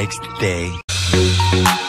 next day.